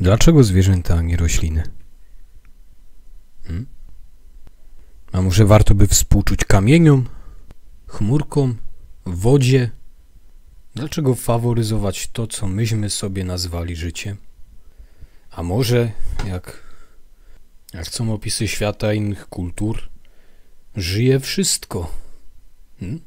Dlaczego zwierzęta, a nie rośliny? Hmm? A może warto by współczuć kamieniom, chmurkom, wodzie? Dlaczego faworyzować to, co myśmy sobie nazwali życiem? A może, jak, jak chcą opisy świata innych kultur, żyje wszystko? Hmm?